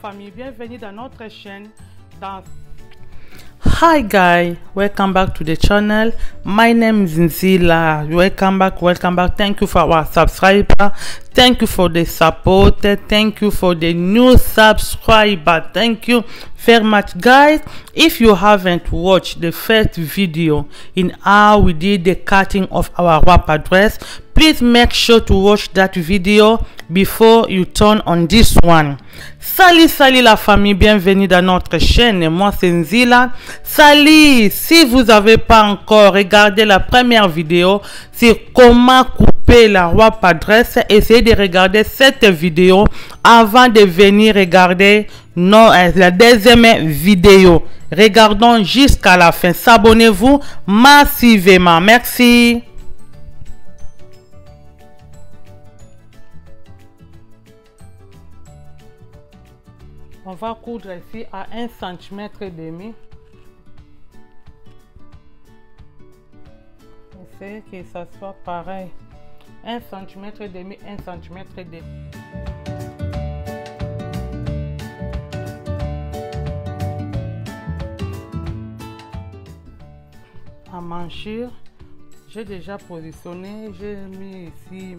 Famille, bienvenue dans notre chaîne. Dans... Hi guys, welcome back to the channel. My name is Nzila. Welcome back, welcome back. Thank you for our subscriber. Thank you for the support. Thank you for the new subscriber. Thank you very much guys. If you haven't watched the first video in how we did the cutting of our wrap address, please make sure to watch that video before you turn on this one. Salut, salut la famille, bienvenue dans notre chaîne. Moi c'est Nzila. Salut, si vous n'avez pas encore regardé la première vidéo sur comment couper la wrap adresse, essayez de regarder cette vidéo avant de venir regarder non, euh, la deuxième vidéo. Regardons jusqu'à la fin. S'abonnez-vous massivement. Merci. Va coudre ici à 1 cm et demi. Essayez que ça soit pareil. 1 cm et demi, 1 cm et demi. À manchure, j'ai déjà positionné, j'ai mis ici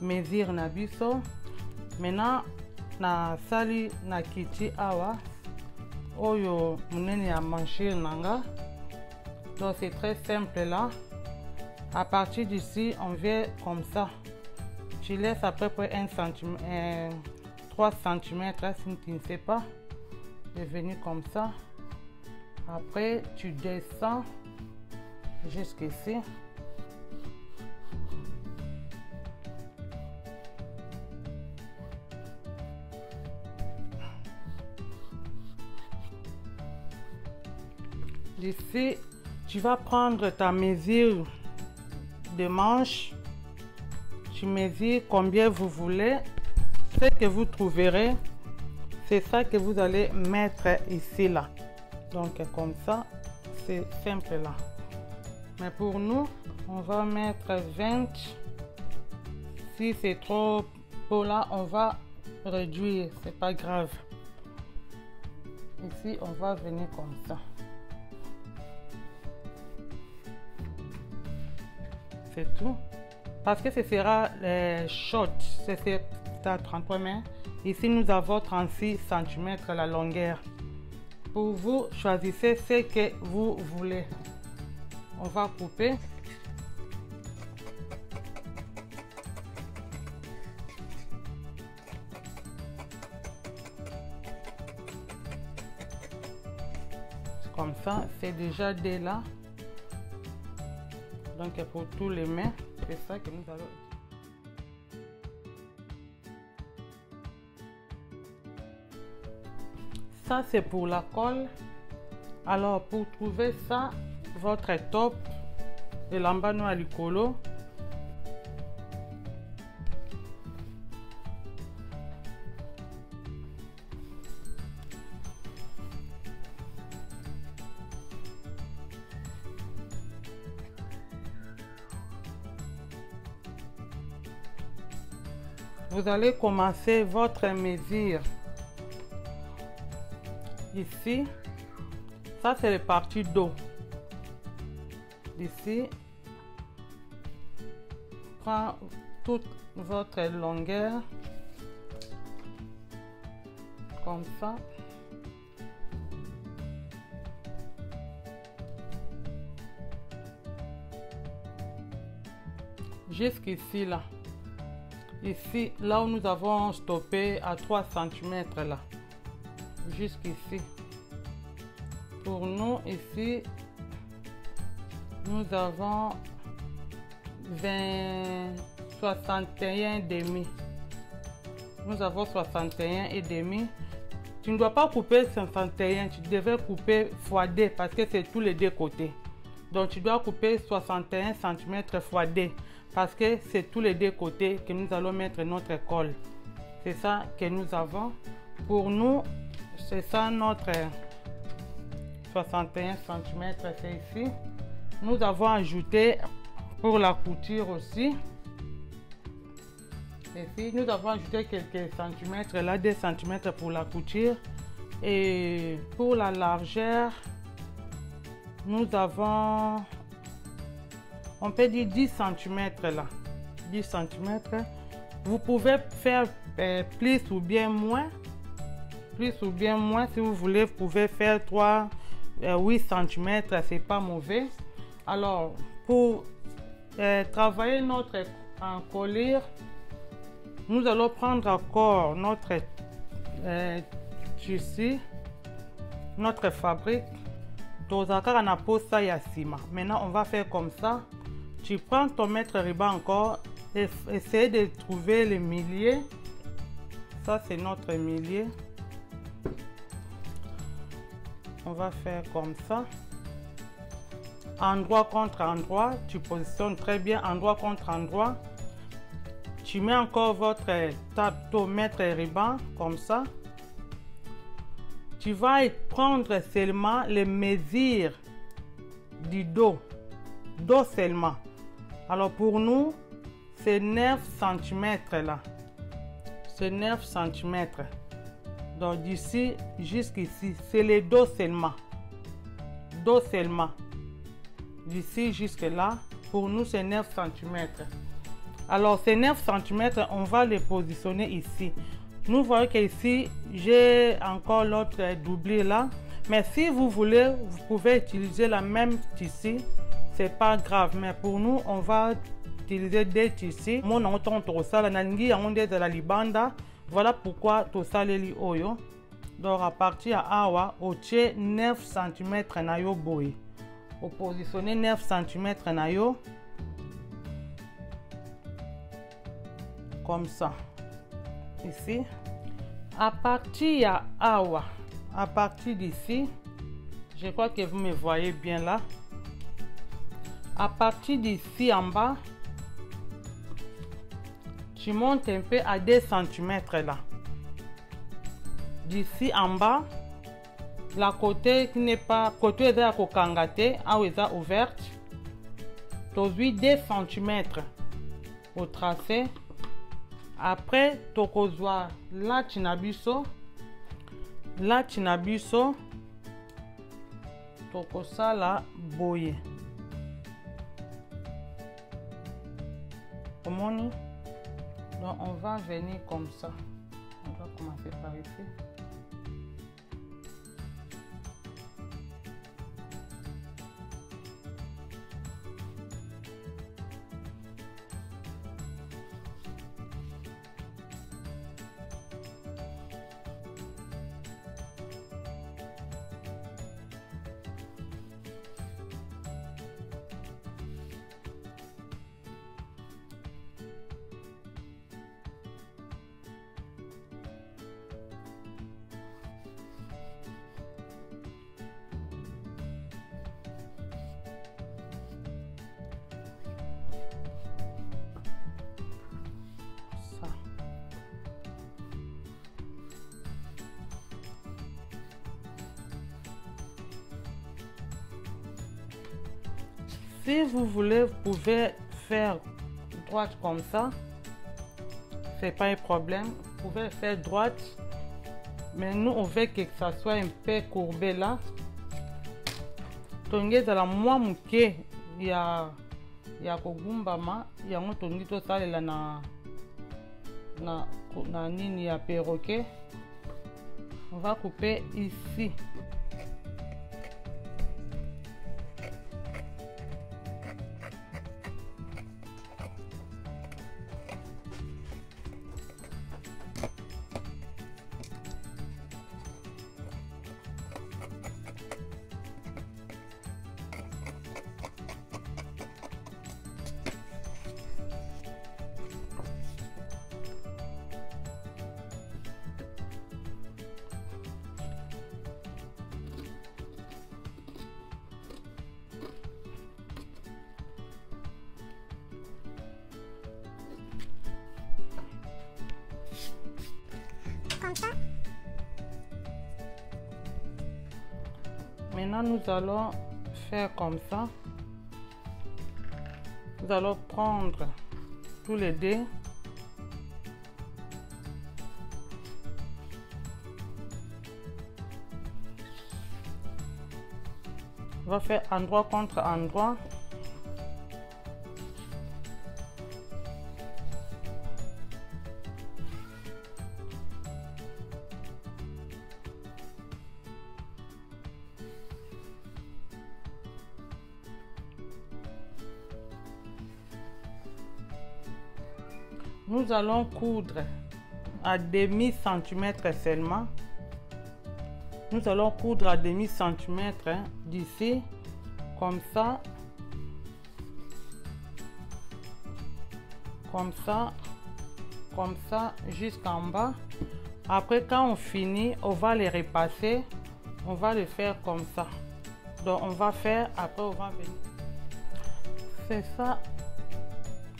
mesure na biso. Maintenant, nasali na kiti awa. Oyo monene ya manchure na nga donc c'est très simple là. À partir d'ici on vient comme ça. Tu laisses à peu près 1 cm, euh, 3 cm si tu ne sais pas. De venir comme ça. Après tu descends jusqu'ici Ici, tu vas prendre ta mesure de manche. Tu mesures combien vous voulez. Ce que vous trouverez, c'est ça que vous allez mettre ici là. Donc comme ça, c'est simple là. Mais pour nous, on va mettre 20. Si c'est trop pour là, on va réduire. C'est pas grave. Ici, on va venir comme ça. C'est tout. Parce que ce sera les short, c'est à 33 mains. Ici, nous avons 36 cm la longueur. Pour vous, choisissez ce que vous voulez. On va couper. Comme ça, c'est déjà dès là. Donc pour tous les mains, c'est ça que nous allons. Ça c'est pour la colle. Alors pour trouver ça, votre top et l'embano à l'icolo. Vous allez commencer votre mesure. Ici ça c'est le parti dos ici prend toute votre longueur comme ça. Jusqu'ici là ici là où nous avons stoppé à 3 cm là. Jusqu'ici. Pour nous ici nous avons 20 61 demi. Nous avons 61 et demi. Tu ne dois pas couper 51 tu devais couper x 2 parce que c'est tous les deux côtés. Donc tu dois couper 61 cm x 2 parce que c'est tous les deux côtés que nous allons mettre notre colle. C'est ça que nous avons. Pour nous, c'est ça notre 61 cm, c'est ici. Nous avons ajouté pour la couture aussi. Ici, nous avons ajouté quelques centimètres, là, 2 centimètres pour la couture. Et pour la largeur, nous avons, on peut dire 10 cm là. 10 cm. Vous pouvez faire euh, plus ou bien moins. Plus ou bien moins, si vous voulez, vous pouvez faire 3, 8 cm, c'est pas mauvais. Alors, pour euh, travailler notre encolure, nous allons prendre encore notre euh, tissu, notre fabrique. maintenant on va faire comme ça tu prends ton mètre ruban encore et essayer de trouver le millier. Ça c'est notre millier. On va faire comme ça. Endroit contre endroit tu positionnes très bien endroit contre endroit. Tu mets encore votre ton mètre ruban comme ça. Tu vas prendre seulement les mesures du dos. Dos seulement. Alors pour nous, c'est 9 cm là. C'est 9 cm. Donc d'ici jusqu'ici, c'est le dos seulement. Dos seulement. D'ici jusque là, pour nous c'est 9 cm. Alors ces 9 cm, on va les positionner ici. Nous voyons qu'ici, j'ai encore l'autre doublé là. Mais si vous voulez, vous pouvez utiliser la même tissu. C'est pas grave. Mais pour nous, on va utiliser des tissus. Mon onton tosala nalingi yango nde ezala libanda. Voilà pourquoi tosaleli oyo. Donc à partir ya awa otie 9 cm na yo boye. Opositionner 9 cm na yo. Comme ça. Ici. À partir ya awa, à partir d'ici, je crois que vous me voyez bien là. À partir d'ici en bas, tu montes un peu à 2 cm là. D'ici en bas, la côté qui n'est pas côté eza kokanga te awa eza ouverte. Tozwi 2 cm au tracé. Après tokozwa lati na biso lati na biso tokosala boye donc on va venir comme ça. On va commencer par ici Si vous voulez, vous pouvez faire droite comme ça. C'est pas un problème. Vous pouvez faire droite. Mais nous, on veut que ça soit un peu courbé là. tongi ezala mwa moke ya ya kogumbama yango tongi tosalela na na, na nini ya perroquet on va couper ici Maintenant, nous allons faire comme ça. Nous allons prendre tous les dés. On va faire endroit contre endroit. Nous allons coudre à demi centimètre seulement. Nous allons coudre à demi centimètre hein, d'ici, comme ça, comme ça, comme ça, jusqu'en bas. Après, quand on finit, on va les repasser. On va les faire comme ça. Donc, on va faire, après, on va venir. C'est ça.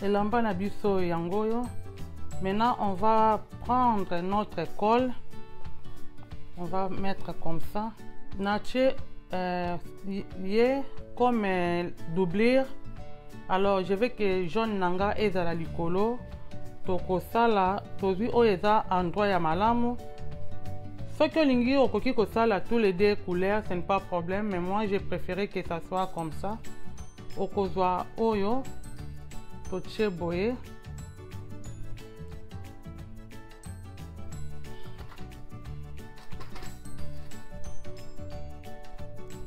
elamba na biso yango maintenant on va prendre notre colle on va mettre comme ça. Natie euh, ye comme euh, doublure. Alors je veux que jaune nanga ezala likolo. Tokosala tozwi oyo eza endroit ya malamu. Soki olingi okoki kosala tous les deux couleurs ce n'est pas problème mais moi j'ai préféré que ça soit comme ça. Okozwa oyo totie boye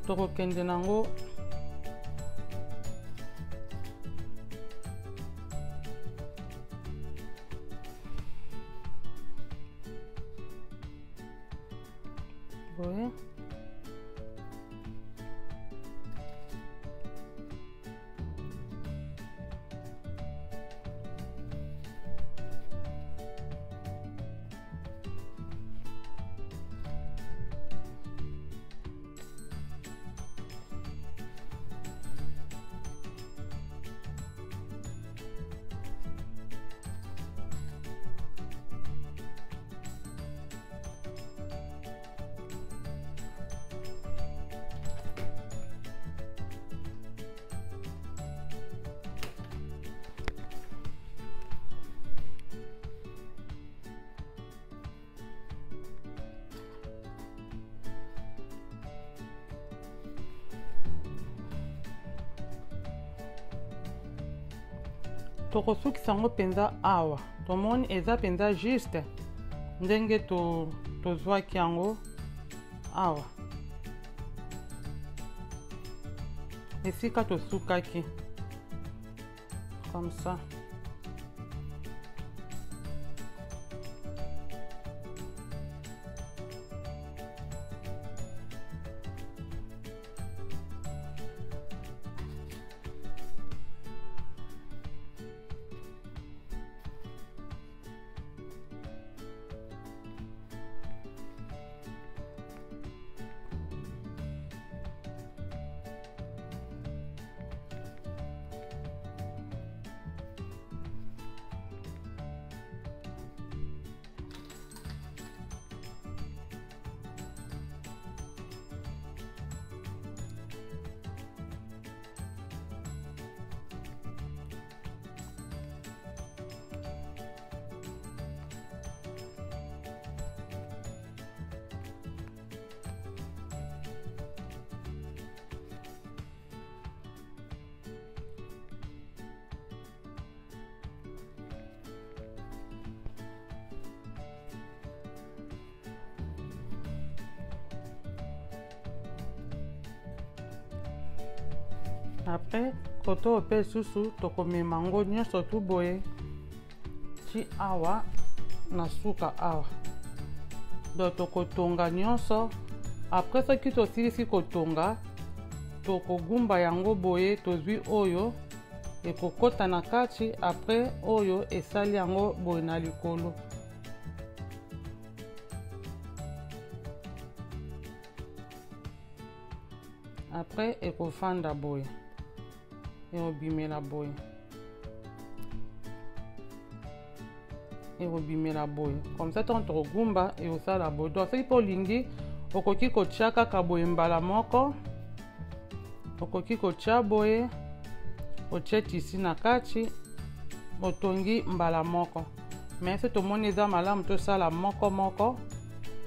tokokende nango tokosukisa yango mpenza awa. Tomoni eza mpenza juste. Ndenge tozwaki to yango awa. Esika tosukaki. Comme ça apres koto mpe lisusu tokomema yango nyonso tu boye. Ti awa na suka awa. Do tokotonga nyonso. Apres soki tosilisi kotonga tokogumba yango boye tozwi oyo ekokɔta na kati. Apres oyo esali yango boye na likolo. Apres ekofanda boye ekobimela boye ekobimela boye comme ça ntango tokogumba ekosala boye donc soki mpe olingi okoki kotia kaka boye mbala moko. Okoki kotia boye otie tisi na kati otongi mbala moko. Me so tomoni eza malamu tosala moko moko.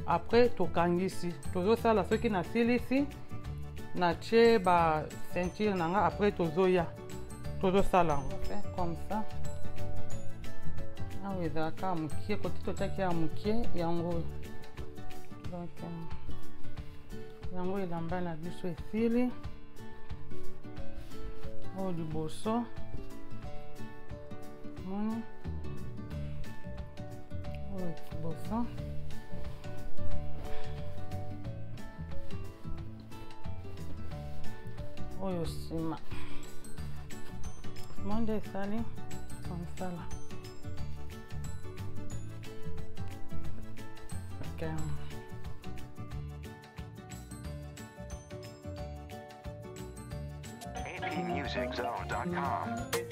Après tokangisi tozosala soki nasilisi natie baceinture na nga après tozoya tozosala yango comme ça. Awa ezalaka ya mokie koti totiaki ya mokie yango donc yango elamba na biso esili oyo liboso moni oyo liboso oyosima monde ezali konsala okay. apmusiczone.com.